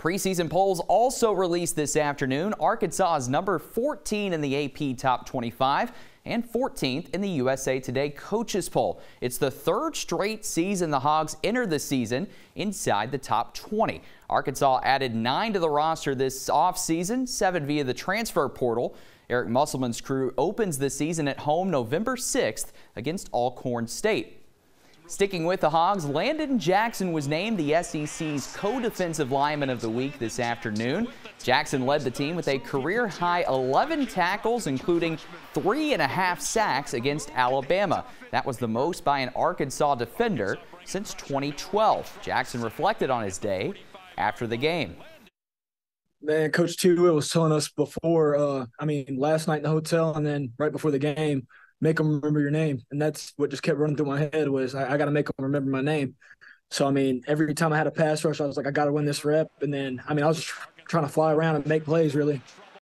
Preseason polls also released this afternoon. Arkansas is number 14 in the AP Top 25 and 14th in the USA Today Coaches Poll. It's the third straight season the Hogs enter the season inside the top 20. Arkansas added nine to the roster this offseason, seven via the transfer portal. Eric Musselman's crew opens the season at home November 6th against Alcorn State. Sticking with the Hogs, Landon Jackson was named the SEC's co-defensive lineman of the week this afternoon. Jackson led the team with a career-high 11 tackles, including three and a half sacks against Alabama. That was the most by an Arkansas defender since 2012. Jackson reflected on his day after the game. Man, Coach Tua was telling us before, uh, I mean, last night in the hotel and then right before the game, make them remember your name. And that's what just kept running through my head was I, I got to make them remember my name. So, I mean, every time I had a pass rush, I was like, I got to win this rep. And then, I mean, I was just trying to fly around and make plays, really.